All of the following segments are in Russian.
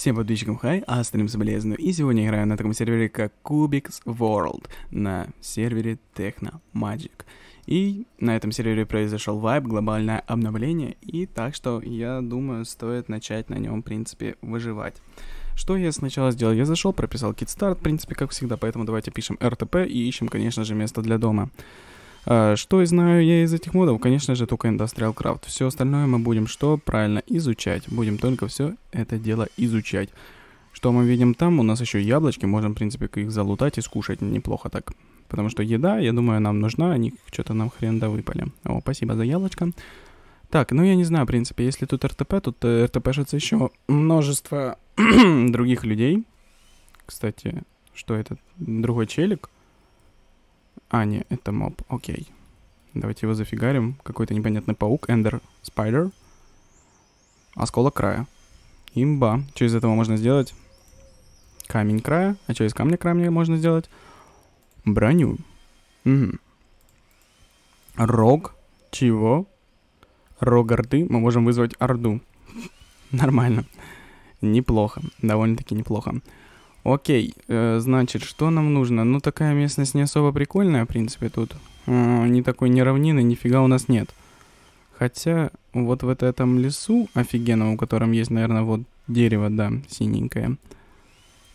Всем подписчикам хай, а остальным соболезную. И сегодня играю на таком сервере, как Kubix World, на сервере Techno Magic. И на этом сервере произошел вайп, глобальное обновление, и так что я думаю, стоит начать на нем, в принципе, выживать. Что я сначала сделал? Я зашел, прописал кит старт, в принципе, как всегда, поэтому давайте пишем RTP и ищем, конечно же, место для дома. А, что знаю я из этих модов? Конечно же, только Industrial Craft. Все остальное мы будем что? Правильно, изучать. Будем только все это дело изучать. Что мы видим там? У нас еще яблочки. Можем, в принципе, их залутать и скушать неплохо так. Потому что еда, я думаю, нам нужна. Они что-то нам хрен да выпали. О, спасибо за яблочко. Так, ну я не знаю, в принципе, если тут РТП, тут э, РТПшится еще множество других людей. Кстати, что это? Другой челик? А, не, это моб, окей. Давайте его зафигарим. Какой-то непонятный паук, Эндер Спайдер. Осколок края. Имба. Что из этого можно сделать? Камень края. А что из камня края можно сделать? Броню. Угу. Рог. Чего? Рог орды. Мы можем вызвать орду. Нормально. Неплохо. Довольно-таки неплохо. Окей, э, значит, что нам нужно? Ну, такая местность не особо прикольная, в принципе, тут. Э, ни такой ни равнины, нифига у нас нет. Хотя, вот в этом лесу офигенном, у котором есть, наверное, вот дерево, да, синенькое.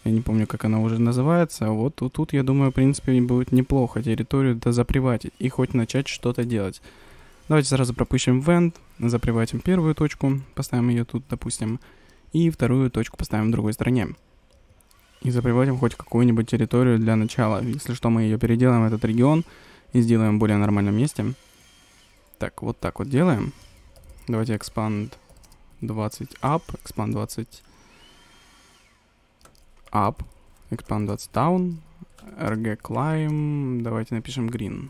Я не помню, как оно уже называется. Вот тут, тут, я думаю, в принципе, будет неплохо территорию дозаприватить и хоть начать что-то делать. Давайте сразу пропустим вент, заприватим первую точку, поставим ее тут, допустим, и вторую точку поставим в другой стороне и заприводим хоть какую-нибудь территорию для начала. Если что, мы ее переделаем, этот регион, и сделаем в более нормальном месте. Так, вот так вот делаем. Давайте expand 20 up, expand 20 up, expand 20 down, rg climb, давайте напишем green.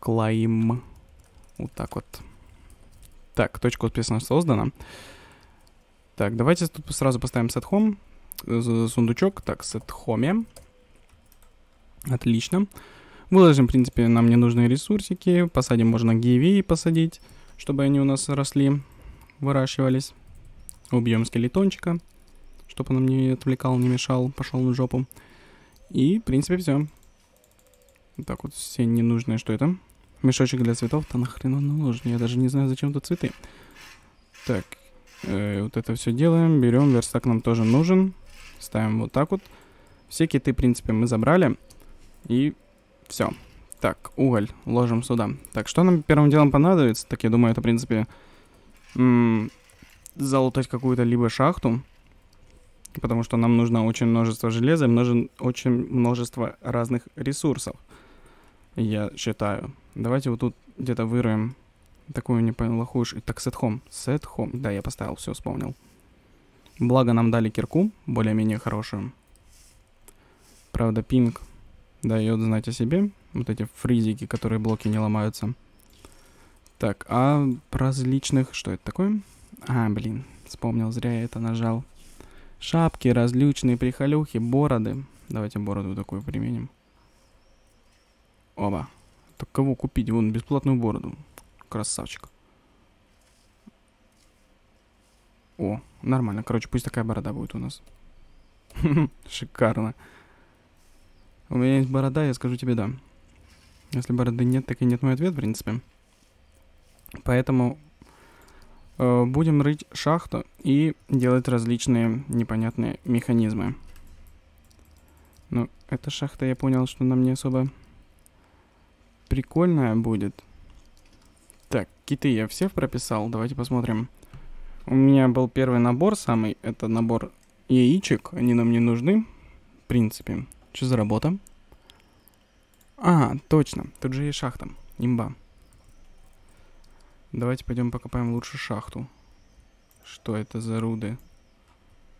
Climb. Вот так вот. Так, точка успешно создана. Так, давайте тут сразу поставим set сундучок. Так, set. Отлично. Выложим, в принципе, нам ненужные ресурсики. Посадим, можно гиви посадить, чтобы они у нас росли, выращивались. Убьем скелетончика, чтобы он нам не отвлекал, не мешал, пошел на жопу. И, в принципе, все. Так вот, все ненужные, что это? Мешочек для цветов, то нахрен он нужен? Я даже не знаю, зачем тут цветы. Так, Э, вот это все делаем, берем, верстак нам тоже нужен. Ставим вот так вот. Все киты, в принципе, мы забрали. И все. Так, уголь ложим сюда. Так, что нам первым делом понадобится? Так, я думаю, это, в принципе, залутать какую-то либо шахту. Потому что нам нужно очень множество железа, нужен очень множество разных ресурсов. Я считаю. Давайте вот тут где-то выроем Такую неплохую... Так, сетхом. Сетхом. Да, я поставил, все, вспомнил. Благо нам дали кирку, более-менее хорошую. Правда, пинг дает знать о себе. Вот эти фризики, которые блоки не ломаются. Так, а различных... Что это такое? А, блин, вспомнил, зря я это нажал. Шапки, различные прихолюхи, бороды. Давайте бороду такую применим. Оба. Так кого купить? Вон, бесплатную бороду. Красавчик. О, нормально. Короче, пусть такая борода будет у нас. Шикарно. У меня есть борода, я скажу тебе да. Если бороды нет, так и нет мой ответ, в принципе. Поэтому э, будем рыть шахту и делать различные непонятные механизмы. Ну, эта шахта, я понял, что нам не особо прикольная будет. Так, киты я все прописал. Давайте посмотрим. У меня был первый набор самый. Это набор яичек. Они нам не нужны. В принципе. Что за работа? А, точно. Тут же есть шахта. Имба. Давайте пойдем покопаем лучше шахту. Что это за руды?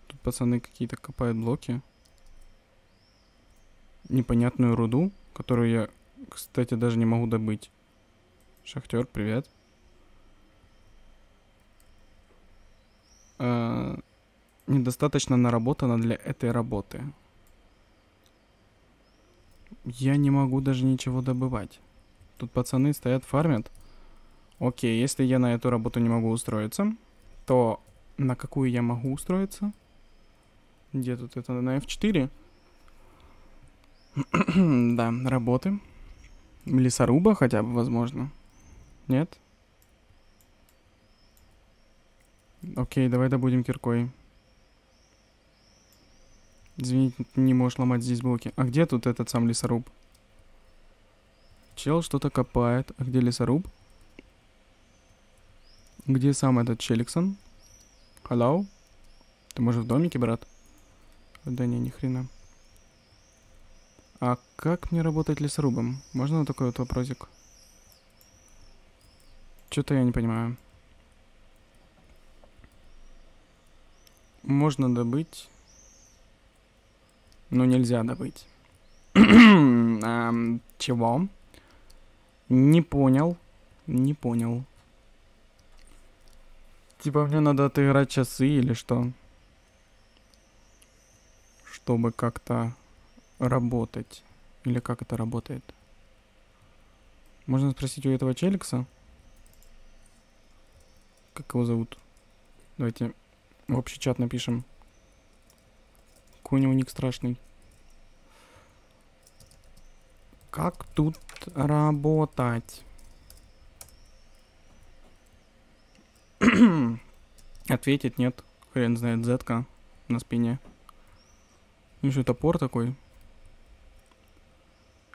Тут пацаны какие-то копают блоки. Непонятную руду, которую я, кстати, даже не могу добыть. Шахтер, привет. Э, недостаточно наработано для этой работы. Я не могу даже ничего добывать. Тут пацаны стоят, фармят. Окей, если я на эту работу не могу устроиться, то на какую я могу устроиться. Где тут это? На F4? да, работы. Лесоруба хотя бы, возможно. Нет? Окей, давай добудем киркой. Извините, не можешь ломать здесь блоки. А где тут этот сам лесоруб? Чел что-то копает. А где лесоруб? Где сам этот Челиксон? Hello? Ты может в домике, брат? Да не, ни хрена. А как мне работать лесорубом? Можно вот такой вот вопросик? Что-то я не понимаю. Можно добыть. Но нельзя добыть. эм, чего? Не понял. Не понял. Типа мне надо отыграть часы или что? Чтобы как-то работать. Или как это работает? Можно спросить у этого челикса? Как его зовут? Давайте в общий чат напишем. Какой у него ник страшный. Как тут работать? Ответить нет. Хрен знает, зетка на спине. Ну что, топор такой?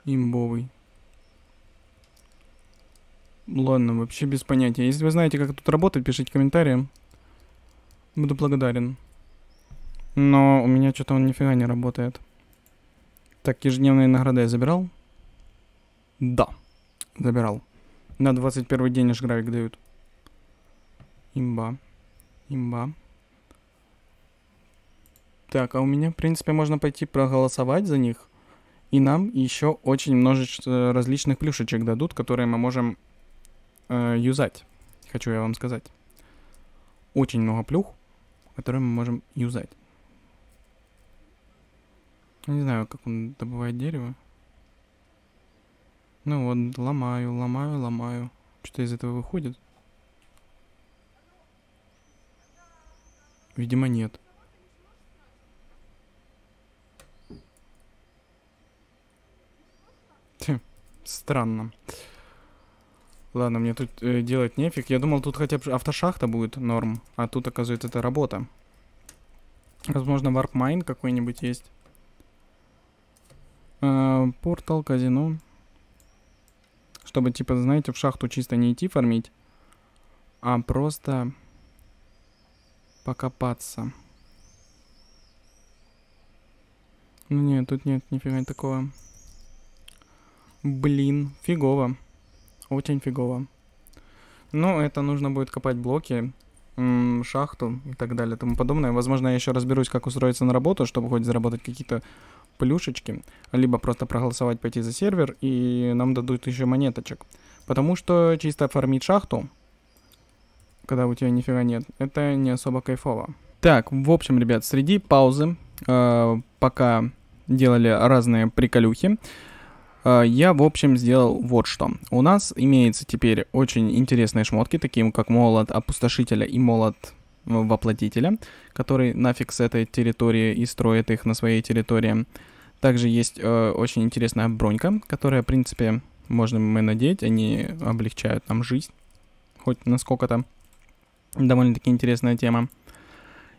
Имбовый. Ладно, вообще без понятия. Если вы знаете, как тут работать, пишите комментарии. Буду благодарен. Но у меня что-то он нифига не работает. Так, ежедневные награды я забирал? Да, забирал. На 21 день аж график дают. Имба. Имба. Так, а у меня, в принципе, можно пойти проголосовать за них. И нам еще очень множество различных плюшечек дадут, которые мы можем э, юзать. Хочу я вам сказать. Очень много плюх, которые мы можем юзать. Не знаю, как он добывает дерево. Ну вот, ломаю, ломаю, ломаю. Что-то из этого выходит? Видимо, нет. Странно. Ладно, мне тут э, делать нефиг. Я думал, тут хотя бы автошахта будет норм. А тут, оказывается, это работа. Возможно, warp mine какой-нибудь есть. Э, портал, казино. Чтобы, типа, знаете, в шахту чисто не идти фармить, а просто покопаться. Ну нет, тут нет нифига такого. Блин, фигово. Очень фигово. Но это нужно будет копать блоки, шахту и так далее, тому подобное. Возможно, я еще разберусь, как устроиться на работу, чтобы хоть заработать какие-то плюшечки, либо просто проголосовать, пойти за сервер, и нам дадут еще монеточек. Потому что чисто фармить шахту, когда у тебя нифига нет, это не особо кайфово. Так, в общем, ребят, среди паузы, э, пока делали разные приколюхи, я, в общем, сделал вот что. У нас имеется теперь очень интересные шмотки, такие как молот опустошителя и молот воплотителя, который нафиг с этой территории и строит их на своей территории. Также есть э, очень интересная бронька, которая, в принципе, можно мы надеть, они облегчают нам жизнь, хоть насколько-то. Довольно-таки интересная тема.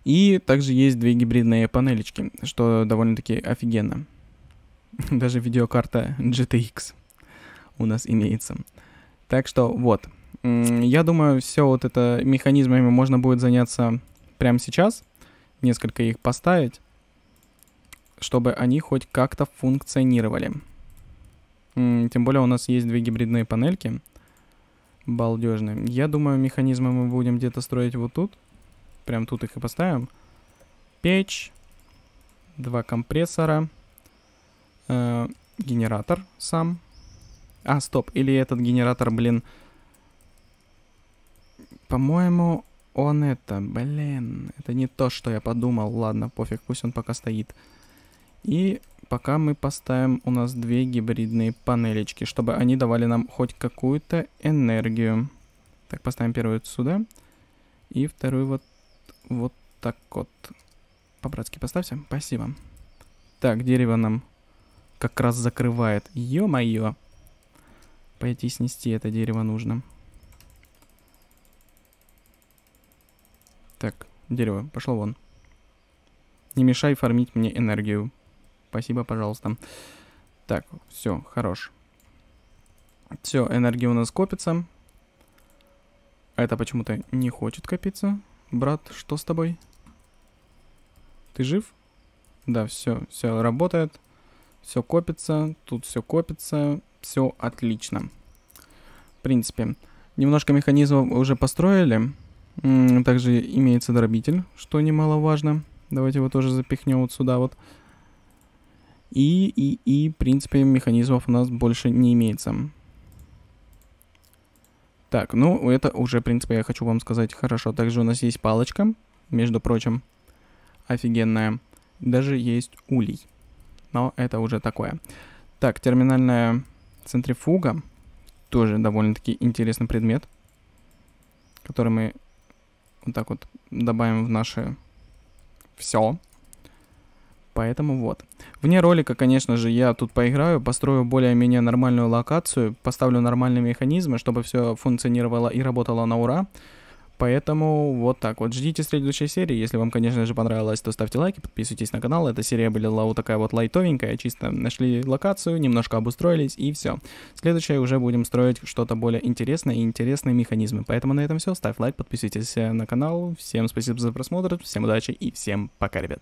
И также есть две гибридные панелечки, что довольно-таки офигенно. Даже видеокарта GTX у нас имеется. Так что вот, я думаю, все вот это механизмами можно будет заняться прямо сейчас, несколько их поставить, чтобы они хоть как-то функционировали. Тем более у нас есть две гибридные панельки. Балдежные. Я думаю, механизмы мы будем где-то строить вот тут. Прям тут их и поставим. Печь. Два компрессора. Э, генератор сам. А, стоп. Или этот генератор, блин, по-моему, он это, блин, это не то, что я подумал. Ладно, пофиг, пусть он пока стоит. И пока мы поставим у нас две гибридные панелечки, чтобы они давали нам хоть какую-то энергию. Так, поставим первую сюда. И вторую вот вот так вот. По-братски поставься. Спасибо. Так, дерево нам как раз закрывает. Ё-моё. Пойти снести это дерево нужно. Так, дерево, пошло вон. Не мешай фармить мне энергию. Спасибо, пожалуйста. Так, все, хорош. Все, энергия у нас копится. Это почему-то не хочет копиться. Брат, что с тобой? Ты жив? Да, все, все работает. Все копится, тут все копится. Все отлично. В принципе, немножко механизмов уже построили. Также имеется дробитель, что немаловажно. Давайте его тоже запихнем вот сюда вот. И, и, и, в принципе, механизмов у нас больше не имеется. Так, ну, это уже, в принципе, я хочу вам сказать хорошо. Также у нас есть палочка, между прочим, офигенная. Даже есть улей. Но это уже такое. Так, терминальная центрифуга. Тоже довольно-таки интересный предмет. Который мы вот так вот добавим в наше все. Поэтому вот. Вне ролика, конечно же, я тут поиграю, построю более-менее нормальную локацию, поставлю нормальные механизмы, чтобы все функционировало и работало на ура. Поэтому вот так вот. Ждите следующей серии. Если вам, конечно же, понравилось, то ставьте лайки, подписывайтесь на канал. Эта серия была вот такая вот лайтовенькая. Чисто нашли локацию, немножко обустроились и все. Следующее уже будем строить что-то более интересное и интересные механизмы. Поэтому на этом все. Ставь лайк, подписывайтесь на канал. Всем спасибо за просмотр, всем удачи и всем пока, ребят.